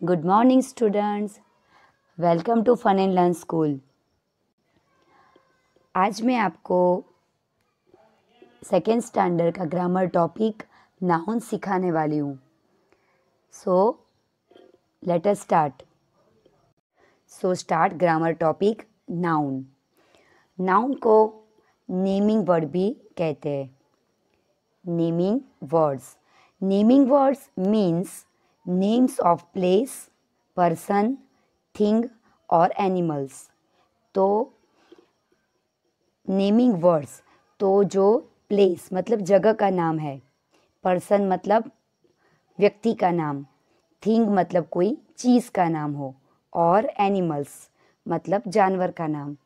Good morning, students. Welcome to fun and learn school आज मैं आपको सेकेंड स्टैंडर्ड का ग्रामर टॉपिक नाउन सिखाने वाली हूँ। So let us start so start grammar topic noun noun को नेमिंग वर्ड भी कहते हैं। Naming words naming words means names of place person thing और एनिमल्स तो नेमिंग वर्ड्स तो जो प्लेस मतलब जगह का नाम है. पर्सन मतलब व्यक्ति का नाम. थिंग मतलब कोई चीज़ का नाम हो. और एनिमल्स मतलब जानवर का नाम.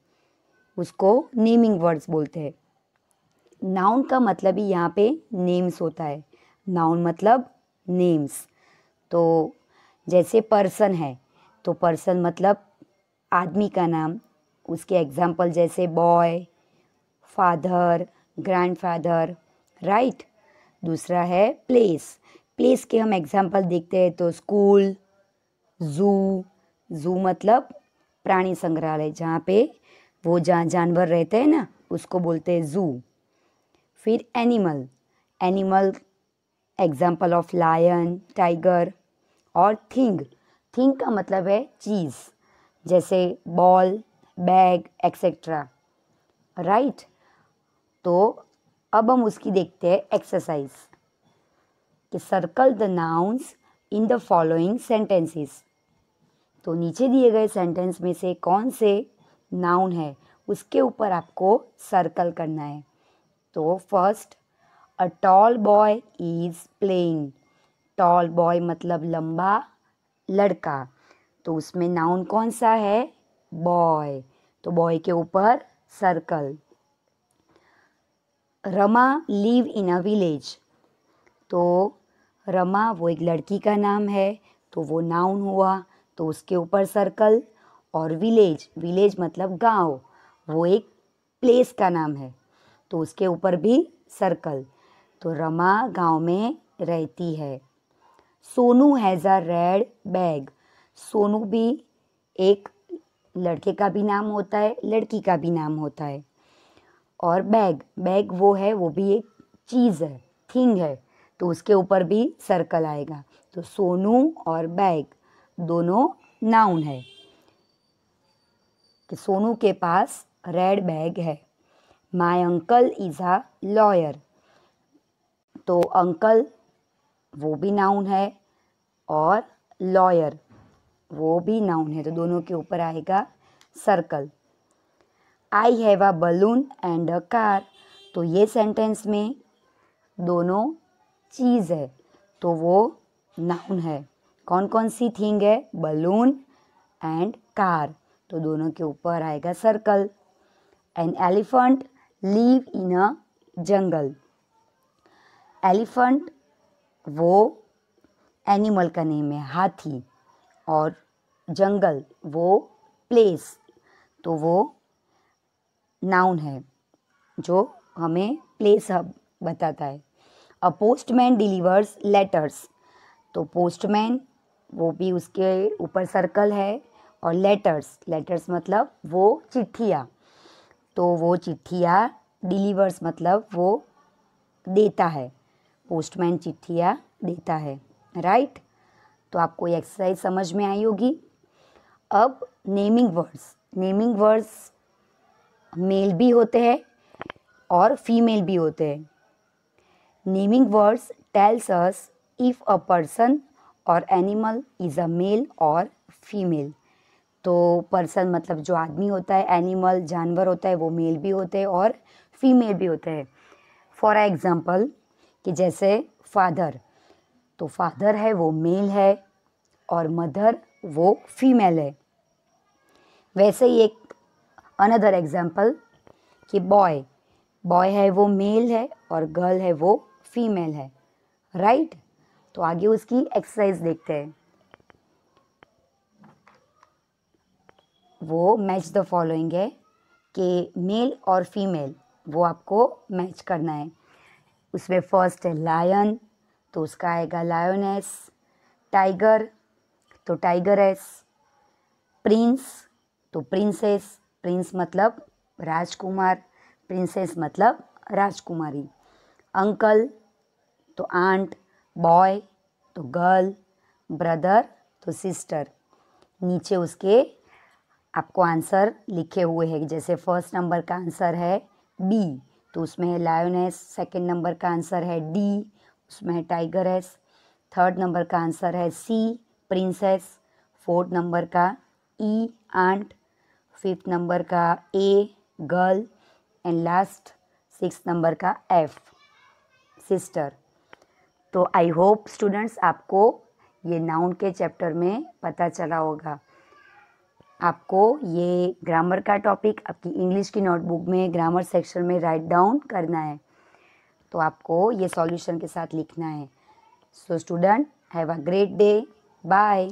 उसको नेमिंग वर्ड्स बोलते हैं. नाउन का मतलब ही यहाँ पे नेम्स होता है. नाउन मतलब नेम्स तो जैसे पर्सन है तो पर्सन मतलब आदमी का नाम। उसके एग्ज़ाम्पल जैसे बॉय फादर ग्रैंडफादर राइट दूसरा है प्लेस प्लेस के हम एग्ज़ाम्पल देखते हैं तो स्कूल ज़ू ज़ू मतलब प्राणी संग्रहालय, जहाँ पे वो जहाँ जानवर रहते हैं ना, उसको बोलते हैं ज़ू फिर animal animal example of lion tiger और थिंग। थिंग का मतलब है चीज़, जैसे बॉल, बैग एक्सेट्रा राइट तो अब हम उसकी देखते हैं एक्सरसाइज कि circle the nouns in the following sentences तो नीचे दिए गए सेंटेंस में से कौन से नाउन है, उसके ऊपर आपको सर्कल करना है। तो first a tall boy is playing tall boy मतलब लंबा लड़का। तो उसमें नाउन कौन सा है? बॉय तो बॉय के ऊपर circle Rama live in a village तो रमा वो एक लड़की का नाम है तो वो नाउन हुआ तो उसके ऊपर सर्कल और विलेज विलेज मतलब गाँव. वो एक प्लेस का नाम है तो उसके ऊपर भी सर्कल तो रमा गाँव में रहती है। Sonu has a red bag Sonu भी एक लड़के का भी नाम होता है, लड़की का भी नाम होता है। और बैग बैग वो है, वो भी एक चीज़ है थिंग है तो उसके ऊपर भी सर्कल आएगा। तो सोनू और बैग दोनों नाउन है। कि सोनू के पास रेड बैग है। My uncle is a lawyer तो अंकल वो भी नाउन है और लॉयर वो भी नाउन है तो दोनों के ऊपर आएगा circle I have a balloon and a car तो ये सेंटेंस में दोनों चीज़ है तो वो नाउन है. कौन कौन सी थिंग है? बलून एंड कार तो दोनों के ऊपर आएगा circle an elephant live in a jungle elephant वो एनिमल का नेम है हाथी और जंगल वो प्लेस। तो वो नाउन है जो हमें प्लेस हब बताता है। A postman delivers letters. तो पोस्टमैन वो भी उसके ऊपर सर्कल है और लेटर्स। लेटर्स मतलब वो चिट्ठियाँ। तो वो चिट्ठियाँ डिलीवर्स मतलब वो देता है। पोस्टमैन चिट्ठियाँ देता है राइट तो आपको ये एक्सरसाइज समझ में आई होगी। अब naming words naming words male भी होते हैं और फीमेल भी होते हैं। Naming words tells us if a person और एनिमल इज़ अ मेल और फीमेल तो पर्सन मतलब जो आदमी होता है एनिमल जानवर होता है, वो मेल भी होते हैं और फीमेल भी होते हैं। फॉर एग्ज़ाम्पल कि जैसे फादर तो फादर है वो मेल है और मदर वो फीमेल है। वैसे ही एक अनदर एग्ज़ाम्पल कि बॉय बॉय है वो मेल है और गर्ल है वो फीमेल है राइट तो आगे उसकी एक्सरसाइज देखते हैं। वो मैच द फॉलोइंग है कि मेल और फीमेल वो आपको मैच करना है। उसमें फ़र्स्ट है लायन तो उसका आएगा लायोनेस टाइगर तो टाइगरेस प्रिंस तो प्रिंसेस प्रिंस मतलब राजकुमार प्रिंसेस मतलब राजकुमारी अंकल तो आंट बॉय तो गर्ल ब्रदर तो सिस्टर नीचे उसके आपको आंसर लिखे हुए हैं, जैसे फ़र्स्ट नंबर का आंसर है बी तो उसमें है लायोनेस सेकंड नंबर का आंसर है डी उसमें है टाइगर एस थर्ड नंबर का आंसर है सी प्रिंसेस फोर्थ नंबर का ई आंट फिफ्थ नंबर का A girl and last six number का एफ़ सिस्टर तो आई होप स्टूडेंट्स आपको ये नाउन के चैप्टर में पता चला होगा। आपको ये ग्रामर का टॉपिक आपकी इंग्लिश की नोटबुक में ग्रामर सेक्शन में राइट डाउन करना है। तो आपको ये सॉल्यूशन के साथ लिखना है। So student have a great day bye